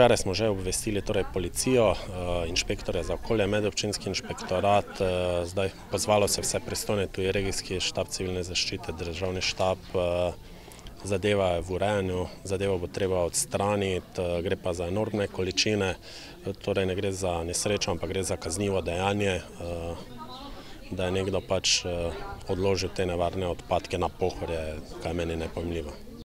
Včeraj smo že obvestili torej policijo, eh, inšpektore za okolje, medobčinski inšpektorat, eh, zdaj pozvalo se vse pristojne, tu je regijski štab civilne zaščite, državni štab, eh, zadeva je v urejanju, zadevo bo treba odstraniti, gre pa za enormne količine, torej ne gre za nesrečo, ampak gre za kaznivo dejanje, da je nekdo pač odložil te nevarne odpadke na pohorje, kaj meni nepojmljivo.